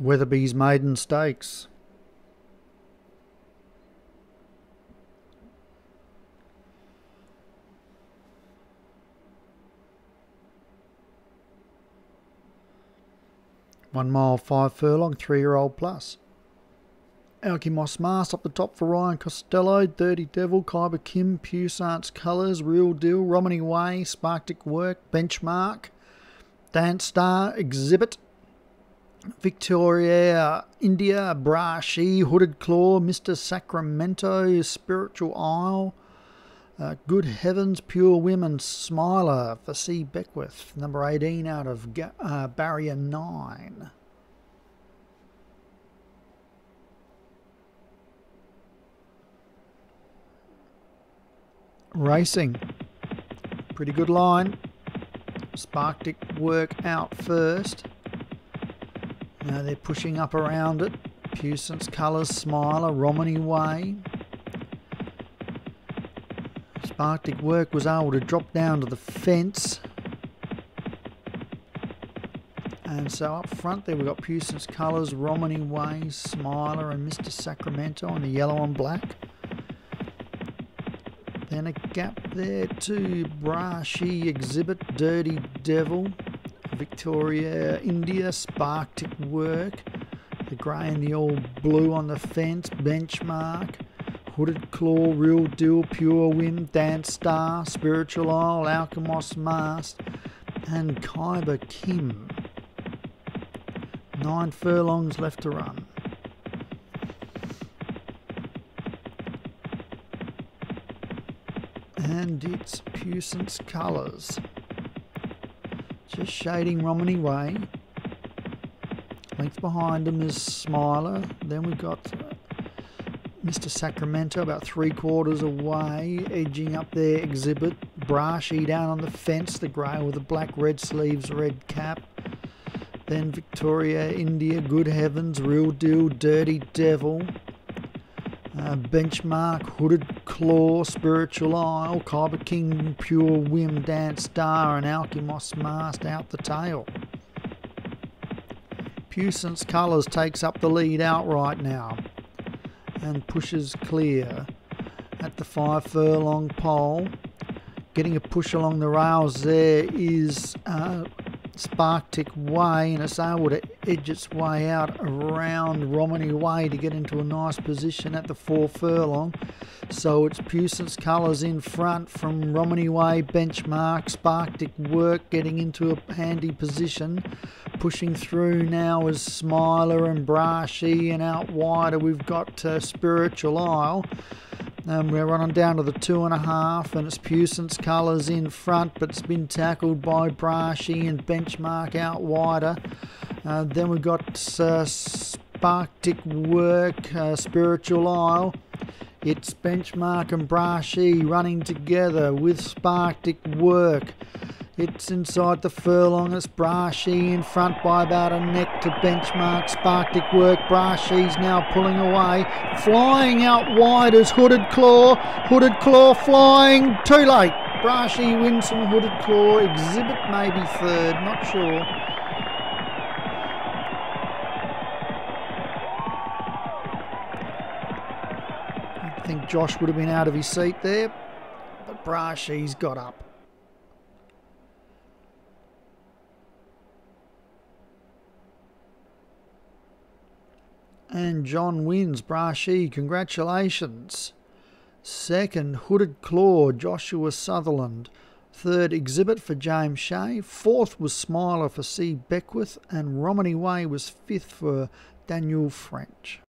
Weatherbys Maiden Stakes. One mile, five furlong, three year old plus. Alkimos Mast up the top for Ryan Costello, Dirty Devil, Kyber Kim, Puissance Colours, Real Deal, Romany Way, Sparktic Work, Benchmark, Dance Star, Exhibit, Victoria, India, Brashi, Hooded Claw, Mr. Sacramento, Spiritual Isle, uh, Good Heavens, Pure Women, Smiler for C. Beckwith, number 18 out of uh, Barrier 9. Racing. Pretty good line. Sparktic work out first. Now they're pushing up around it. Puissance Colours, Smiler, Romany Way. Sparktic work was able to drop down to the fence. And so up front there we've got Puissance Colours, Romany Way, Smiler and Mr Sacramento on the yellow and black. Then a gap there to Brashi Exhibit, Dirty Devil, Victoria, India, Sparktic Work, the grey and the all blue on the fence, Benchmark, Hooded Claw, Real Deal, Pure Whim, Dance Star, Spiritual Isle, Alkimos Mast, and Kyber Kim. Nine furlongs left to run. and its puissance colours. Just shading Romany Way. Length behind him is Smiler. Then we've got uh, Mr. Sacramento about three quarters away, edging up their exhibit. Brashi down on the fence, the grey with the black red sleeves, red cap. Then Victoria, India, Good Heavens, Real Deal, Dirty Devil. Uh, benchmark, Hooded Claw, Spiritual Isle, Kyber King, Pure Whim, Dance Star, and Alkimos Mast out the tail. Puissance Colours takes up the lead outright now and pushes clear at the five furlong pole. Getting a push along the rails there is uh, Sparktic Way and it's able to edge its way out around Romany Way to get into a nice position at the four furlong. So it's Puissance Colours in front from Romany Way, Benchmark, Sparktic Work getting into a handy position. Pushing through now is Smiler and Brashi and out wider we've got uh, Spiritual Isle. Um, we're running down to the two and a half, and it's Puissance colours in front, but it's been tackled by Brashi and Benchmark out wider. Uh, then we've got uh, Sparktic Work, uh, Spiritual Isle. It's Benchmark and Brashi running together with Sparktic Work. It's inside the furlong. It's Brashi in front by about a neck to benchmark. Sparktic work. Brashi's now pulling away. Flying out wide is Hooded Claw. Hooded Claw flying. Too late. Brashi wins from Hooded Claw. Exhibit maybe third. Not sure. I think Josh would have been out of his seat there. But Brashi's got up. And John wins. Brashi, congratulations. Second, Hooded Claw, Joshua Sutherland. Third, Exhibit for James Shea. Fourth was Smiler for C. Beckwith. And Romany Way was fifth for Daniel French.